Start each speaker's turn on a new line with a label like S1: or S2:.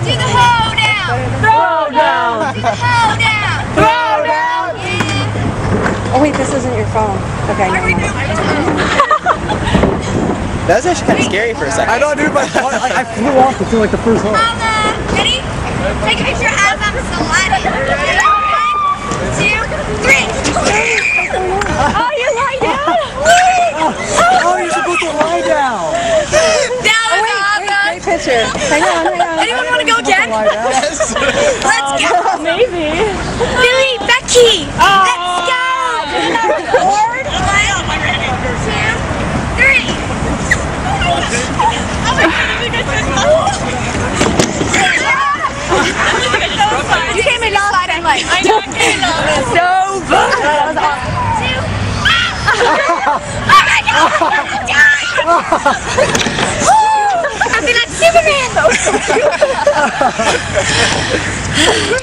S1: Do the hoedown.
S2: Throw down.
S1: Do the hoedown.
S2: Throw down.
S1: Yeah.
S3: Oh wait, this isn't your phone. Okay,
S1: Are we.
S4: That was actually kind of scary for a second.
S5: I don't do my. I, I flew off to like the first hole.
S1: Mama, ready? Take a picture as I'm sliding. One, two, three.
S2: Oh, you lie down.
S5: Oh, you're supposed to lie down.
S1: That was awesome.
S3: Great picture. Hang on, hang on.
S1: Anyone want to go again?
S5: Lie down.
S1: Let's go.
S2: Maybe.
S1: Billy, Becky.
S2: Oh.
S1: Let's go. Record. One, two, three. You came in last time. I know. So good. That was awesome. Two. Ah. Oh my God. I feel like Superman.